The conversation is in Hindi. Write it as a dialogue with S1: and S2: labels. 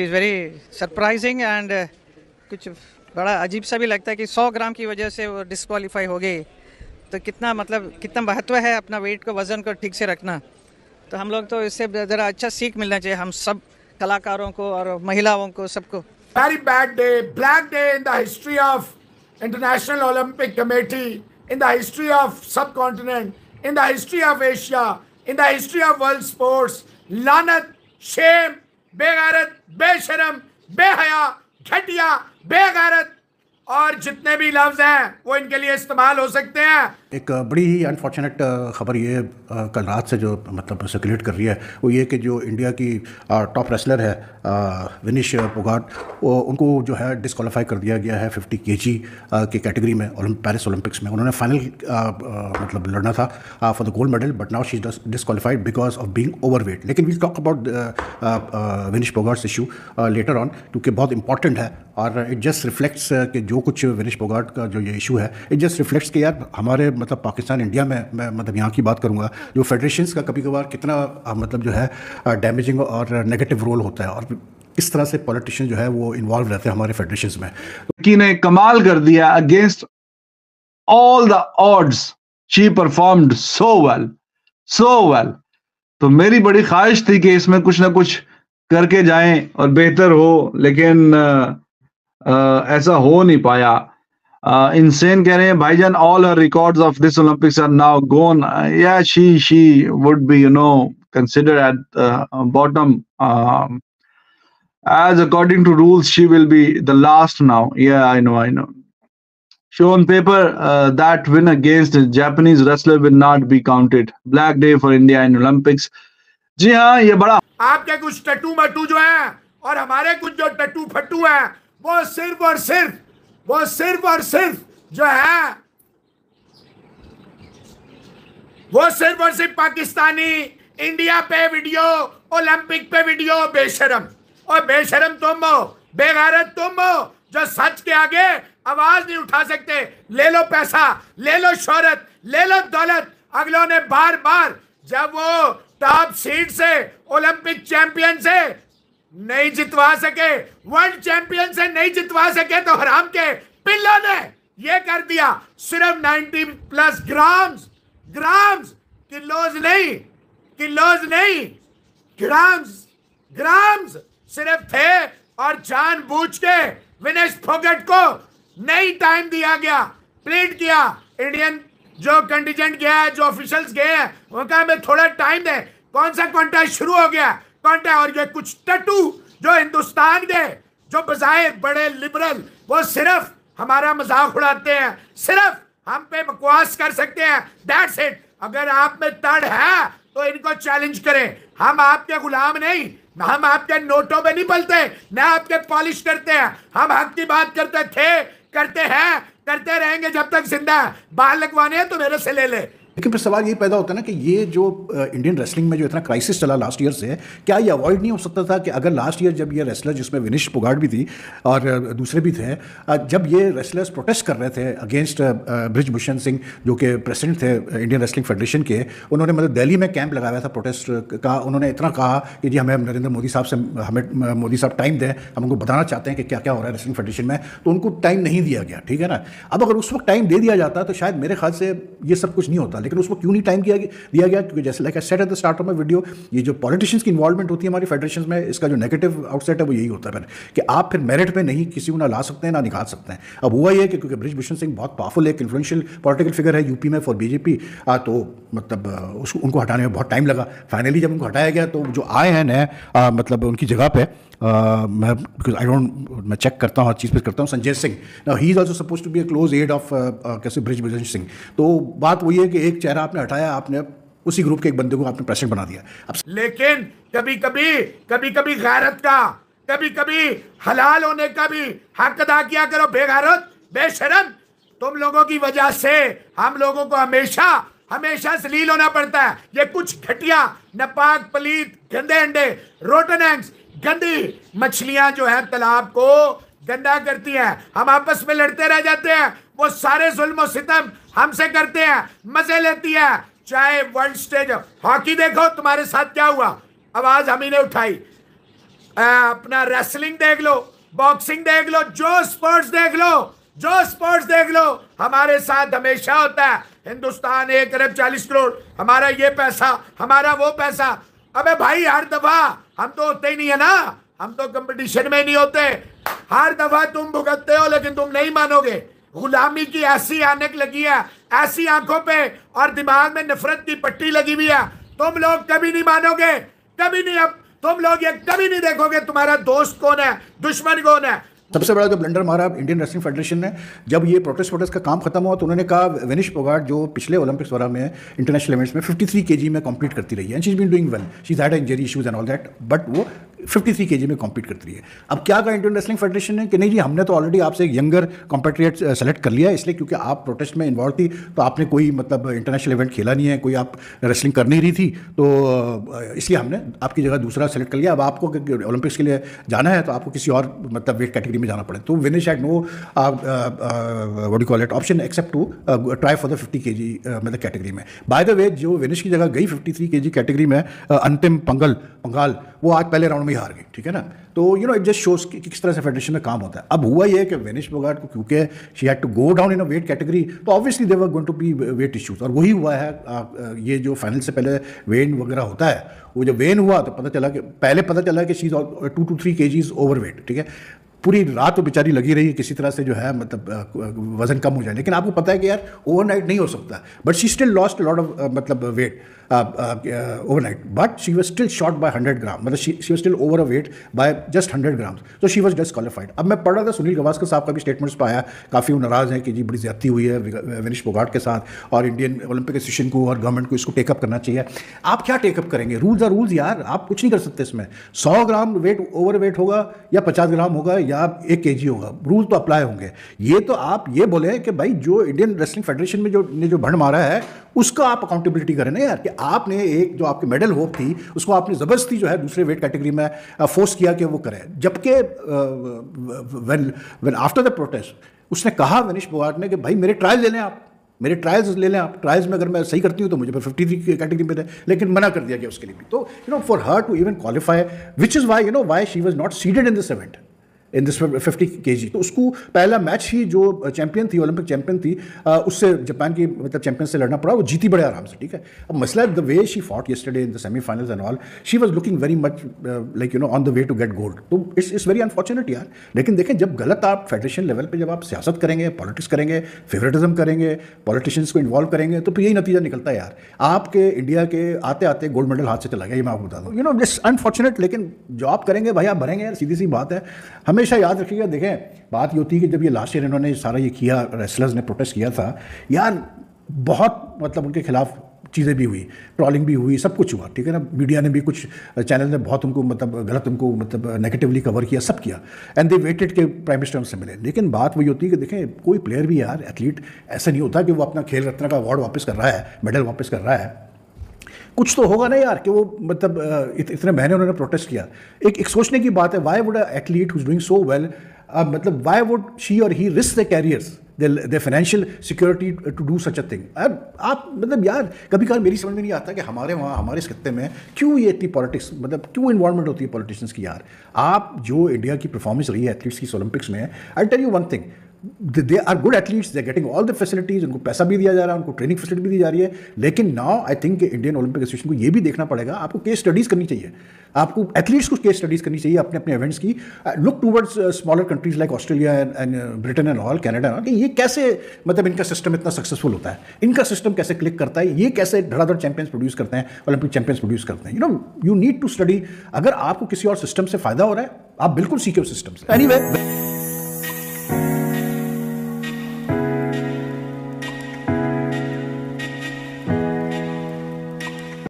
S1: It is very surprising and कुछ बड़ा अजीब सा भी लगता है कि 100 ग्राम की वजह से वो डिसक्वालीफाई हो गई। तो कितना मतलब कितना महत्व है अपना वेट को, वज़न को ठीक से रखना। तो हम लोग तो इससे ज़रा अच्छा सीख मिलना चाहिए, हम सब कलाकारों को और महिलाओं को, सबको।
S2: Very bad day black day in the of international Olympic committee in the history of subcontinent in the history of Asia in the history of world sports लानत शेम बेगैरत, बेशरम, बेहया, घटिया, बेगैरत और जितने भी लफ्ज हैं, वो इनके लिए इस्तेमाल हो सकते हैं।
S3: एक बड़ी ही अनफॉर्चुनेट खबर ये कल रात से जो मतलब सर्कुलेट कर रही है, वो ये कि जो इंडिया की टॉप रेसलर है विनिश पोगाट उनको जो है डिस्कवालीफाई कर दिया गया है 50 के जी के कैटेगरी में पेरिस ओलंपिक्स में। उन्होंने फाइनल मतलब लड़ना था for the gold medal but now she disqualified because of being overweight लेकिन we'll talk about Vinesh Phogat's issue later on क्योंकि बहुत इंपॉर्टेंट है, और इट जस्ट रिफ्लेक्ट्स कि जो कुछ विनिश पोगाट का जो ये इशू है इट जस्ट रिफ्लेक्ट्स कि यार हमारे मतलब पाकिस्तान, इंडिया में, मैं मतलब यहाँ की बात करूँगा, जो फेडरेशंस का कभी कभार कितना मतलब जो है डैमेजिंग और नेगेटिव रोल होता है और किस तरह से पॉलिटिशियन जो है वो इन्वॉल्व रहते हैं हमारे फेडरेशंस में।
S4: की ने कमाल कर दिया against all the odds she performed so well so well तो मेरी बड़ी ख्वाहिश थी कि इसमें कुछ ना कुछ करके जाएँ और बेहतर हो, लेकिन ऐसा हो नहीं पाया। इनसेन कह रहे हैं, भाईजान all records of this Olympics are now gone yeah she she would be you know consider at bottom edge according to rules she will be the last now yeah I know I know show on paper that win against Japanese wrestler will not be counted black day for India in Olympics जी हाँ ये बड़ा
S2: आपके कुछ टट्टू मट्टू जो है, और हमारे कुछ जो टट्टू फट्टू है वो सिर्फ़ और सिर्फ़ वो सिर्फ़ और सिर्फ़ जो है वो सिर्फ़ और सिर्फ़ पाकिस्तानी, इंडिया पे वीडियो, ओलंपिक पे वीडियो, बेशरम। और बेशरम तुम हो, बेगैरत तुम हो, जो सच के आगे आवाज़ नहीं उठा सकते। ले लो पैसा, ले लो शोहरत, ले लो दौलत। अगलों ने बार बार जब वो टॉप सीट से ओलंपिक चैंपियन से नहीं जितवा सके। वर्ल्ड चैंपियन से नहीं जितवा सके तो हराम के। पिल्लों ने ये कर दिया। सिर्फ़ 90 प्लस ग्राम्स ग्राम्स किलोज नहीं। किलोज नहीं। ग्राम्स ग्राम्स सिर्फ़ थे और जानबूझ के विनेश फोगट को नहीं टाइम दिया गया। प्लीड किया। इंडियन जो कंटीजेंट गया है, जो ऑफिशियल्स गए हैं, उनका हमें थोड़ा टाइम दे। कौन सा कॉन्टेस्ट शुरू हो गया? कॉन्टेस्ट और ये कुछ टटू जो हिंदुस्तान के, जो बजाय बड़े लिबरल वो सिर्फ़ हमारा मज़ाक उड़ाते हैं, सिर्फ़ हम पे बकवास कर सकते हैं। दैट्स इट अगर आप में तड़ है तो इनको चैलेंज करें। हम आपके गुलाम नहीं, हम आपके नोटों पे नहीं पलते, न आपके पॉलिश करते हैं। हम हक की बात करते थे, करते हैं, करते रहेंगे जब तक ज़िंदा। बाल लगवाने हैं तो मेरे से ले ले।
S3: लेकिन फिर सवाल ये पैदा होता है ना कि ये जो इंडियन रेसलिंग में जो इतना क्राइसिस चला लास्ट ईयर से, क्या ये अवॉइड नहीं हो सकता था कि अगर लास्ट ईयर जब ये रेसलर जिसमें विनिश पुगाड़ भी थी और दूसरे भी थे जब ये रेसलर्स प्रोटेस्ट कर रहे थे अगेंस्ट ब्रिजभूषण सिंह जो कि प्रेसिडेंट थे इंडियन रेसलिंग फेडरेशन के, उन्होंने मतलब दिल्ली में कैंप लगाया था प्रोटेस्ट का, उन्होंने इतना कहा कि जी हमें नरेंद्र मोदी साहब से, हमें मोदी साहब टाइम दें, हम उनको बताना चाहते हैं कि क्या क्या हो रहा है रेसलिंग फेडरेशन में तो उनको टाइम नहीं दिया गया, ठीक है ना? अब अगर उस वक्त टाइम दे दिया जाता तो शायद मेरे ख्याल से ये सब कुछ नहीं होता लेकिन उसको क्यों नहीं टाइम किया दिया गया? क्योंकि जैसे like set at the start of video ये जो पॉलिटिशियंस की इन्वॉल्वमेंट होती है हमारी फेडरेशन में, इसका जो नेगेटिव आउटसेट है वो यही होता है फिर कि आप फिर मेरिट में नहीं किसी को ना ला सकते हैं, ना निकाल सकते हैं। अब हुआ यह कि क्योंकि ब्रिजभूषण सिंह बहुत पावरफुल एक इन्फ्लुएंशियल पॉलिटिकल फिगर है यूपी में फॉर बीजेपी तो मतलब उसको, उनको हटाने में बहुत टाइम लगा। फाइनली जब उनको हटाया गया तो जो आए हैं नए मतलब उनकी जगह पे मैं बिकॉज़ आई डोंट मैं चेक करता हूँ, हर चीज़ पे करता हूँ, संजय सिंह। ना ही is also suppose to be a close aide of कैसे ब्रिजभूषण सिंह। तो बात वही है कि एक चेहरा आपने हटाया, आपने उसी ग्रुप के एक बंदे को आपने प्रेसिडेंट बना दिया। अब
S2: लेकिन कभी कभी कभी कभी गैरत का कभी कभी हलाल होने का भी हक अदा किया करो, बेगैरत, बेशरम। तुम लोगों की वजह से हम लोगों को हमेशा हमेशा जलील होना पड़ता है। ये कुछ घटिया नपाक, पलीत, गंदे अंडे रोटन एग्स गंदी मछलियाँ जो है तालाब को गंदा करती हैं। हम आपस में लड़ते रह जाते हैं। वो सारे जुल्म सितम हमसे करते हैं। मज़े लेती है। चाहे वर्ल्ड स्टेज हॉकी देखो, तुम्हारे साथ क्या हुआ? आवाज़ हम ही ने उठाई अपना रेसलिंग देख लो बॉक्सिंग देख लो, जो स्पोर्ट्स देख लो, जो स्पोर्ट्स देख लो, हमारे साथ हमेशा होता है। हिंदुस्तान एक अरब चालीस करोड़, हमारा ये पैसा, हमारा वो पैसा। अबे भाई, हर दफ़ा, हम तो होते ही नहीं है ना। हम तो कंपटीशन में नहीं होते। हर दफ़ा तुम भुगतते हो, लेकिन तुम नहीं मानोगे। गुलामी की ऐसी आनक लगी है, ऐसी आँखों पे, और दिमाग में नफरत की पट्टी लगी हुई है। तुम लोग कभी नहीं मानोगे, कभी नहीं, अब तुम लोग ये कभी नहीं देखोगे, तुम्हारा दोस्त कौन है, दुश्मन कौन है?
S3: सबसे बड़ा जो ब्लंडर मारा इंडियन रेसलिंग फेडरेशन ने, जब ये प्रोटेस्ट वोटेस्ट का काम खत्म हुआ तो उन्होंने कहा वेनिश पोगाट जो पिछले ओलंपिक्स वगैरह में इंटरनेशनल इवेंट्स में 53 केजी में कंप्लीट करती रही है and she is been doing well she had injury issues and all that but वो 53 केजी में कॉम्पीट करती रही है। अब क्या कहा इंडियन रेसलिंग फेडरेशन ने कि नहीं जी, हमने तो ऑलरेडी आपसे एक यंगर कॉम्पेट्रिएट सेलेक्ट कर लिया इसलिए क्योंकि आप प्रोटेस्ट में इन्वॉल्व थी तो आपने कोई मतलब इंटरनेशनल इवेंट खेला नहीं है, कोई आप रेसलिंग कर नहीं रही थी तो इसलिए हमने आपकी जगह दूसरा सेलेक्ट कर लिया। अब आपको ओलंपिक्स के लिए जाना है तो आपको किसी और मतलब वेट कैटेगरी में जाना पड़े। तो Vinesh had no what call it option except to try for the fifty K G मतलब कैटेगरी में। बाय द वे जो विनिश की जगह गई फिफ्टी थ्री के जी कैटेगरी में अंतिम पंगल, पंगाल, वो आज पहले राउंड में ही हार गई, ठीक है ना? तो you know it just shows कि किस तरह से फेडरेशन में काम होता है। अब हुआ ये कि वेनिश बोगाट को क्योंकि she had to go down in a weight category तो obviously they're going to be weight issues और वही हुआ है ये जो फाइनल से पहले वेन वगैरह होता है, वो जब वेन हुआ तो पता चला कि, पहले पता चला कि she is two two three K G over wait ठीक है? पूरी रात तो बेचारी लगी रही है किसी तरह से जो है मतलब वज़न कम हो जाए, लेकिन आपको पता है कि यार ओवरनाइट नहीं हो सकता but she still lost lot of मतलब weight overnight but she was still short by hundred gram मतलब she was still over a weight by just hundred gram तो शी वॉज़ डिसक्वालीफाइड अब मैं पढ़ रहा था सुनील गवास्कर साहब का भी स्टेटमेंट्स पाया काफ़ी वो नाराज़ हैं कि जी, बड़ी ज्यादती हुई है विनिश पोगाट के साथ और इंडियन ओलंपिक एसोसिएशन को और गवर्नमेंट को इसको टेकअप करना चाहिए। आप क्या टेकअप करेंगे? रूल्स आर रूल्स यार। आप कुछ नहीं कर सकते इसमें। सौ ग्राम वेट ओवर वेट होगा या पचास ग्राम होगा या एक के होगा। रूल तो अप्लाई होंगे। ये तो आप ये बोले कि भाई जो इंडियन रेसलिंग फेडरेशन में जो, ने जो भंड मारा है, उसका आप अकाउंटेबिलिटी करें ना यार कि आपने एक जो आपकी मेडल होप थी, उसको आपने ज़बरदस्ती जो है दूसरे वेट कैटेगरी में फोर्स किया कि वो करें। जबकि when when after the protest उसने कहा वनिश बोगाट ने कि भाई मेरे ट्रायल ले लें आप। मेरे ट्रायल्स ले लें आप। ट्रायल्स में अगर मैं सही करती हूँ तो मुझे फिफ्टी थ्री कैटेगरी में थे लेकिन मना कर दिया गया उसके लिए भी। तो you know for her to even qualify which is why you know why she was not seeded in this event in this fifty K G तो उसको पहला मैच ही जो चैंपियन थी ओलंपिक चैंपियन थी उससे जापान की मतलब चैंपियन से लड़ना पड़ा, वो जीती बड़े आराम से, ठीक है? अब मसला the way she fought yesterday in the semifinals and all she was looking very much like you know on the way to get gold तो इट्स इट्स वेरी अनफॉर्चुनेट यार लेकिन देखें, जब गलत आप फेडरेशन लेवल पर जब आप सियासत करेंगे पॉलिटिक्स करेंगे फेवरेटिज्म करेंगे पॉलिटिशियंस को इन्वॉल्व करेंगे तो फिर यही नतीजा निकलता है, यार। आपके इंडिया के आते आते गोल्ड मेडल हाथ से चला गया ये मैं आपको बता दूँ। यू नो इट्स अनफॉर्चुनेट लेकिन जो आप करेंगे, भाई आप भरेंगे, यार, सीधी सी बात है। हमेशा याद रखिएगा, देखें, बात ये होती है कि जब ये लास्ट ईयर इन्होंने सारा ये किया रेसलर्स ने प्रोटेस्ट किया था, यार, बहुत मतलब उनके खिलाफ चीज़ें भी हुई ट्रॉलिंग भी हुई, सब कुछ हुआ, ठीक है ना? मीडिया ने भी कुछ चैनल ने बहुत उनको मतलब गलत उनको मतलब नेगेटिवली कवर किया, सब किया एंड दे वेटेड के प्राइम मिनिस्टर से मिले। लेकिन बात वही होती है कि देखें, कोई प्लेयर भी यार एथलीट ऐसा नहीं होता कि वो अपना खेल रत्न का अवार्ड वापस कर रहा है मेडल वापस कर रहा है। कुछ तो होगा ना यार कि वो मतलब इत, इतने महीने उन्होंने प्रोटेस्ट किया। एक एक सोचने की बात है why would athlete who's doing so well मतलब वाई वुड शी और he risk the careers the financial security to do such a thing आप मतलब यार कभी कभार मेरी समझ में नहीं आता कि हमारे वहाँ हमारे इस खत्ते में क्यों ये इतनी पॉलिटिक्स मतलब क्यों इन्वॉल्वमेंट होती है पॉलिटिशियंस की यार? आप जो इंडिया की परफॉर्मेंस रही है एथलीट्स की ओलंपिक्स में I tell you one thing they are good athletes they getting all the facilities उनको पैसा भी दिया जा रहा है उनको ट्रेनिंग फैसिलिटी भी दी जा रही है लेकिन now I think Indian Olympic Association को ये भी देखना पड़ेगा आपको केस स्टडीज़ करनी चाहिए। आपको एथलीट्स को केस स्टडीज़ करनी चाहिए अपने अपने इवेंट्स की। Look towards smaller countries like Australia and Britain and all Canada कि ये कैसे मतलब इनका सिस्टम इतना सक्सेसफुल होता है? इनका सिस्टम कैसे क्लिक करता है? ये कैसे धड़ाधड़ चैंपियंस प्रोड्यूस करते हैं? ओलंपिक चैंपियंस प्रोड्यूस करते हैं। You know you need to study अगर आपको किसी और सिस्टम से फ़ायदा हो रहा है आप बिल्कुल सीखे उस सिस्टम से। Any anyway,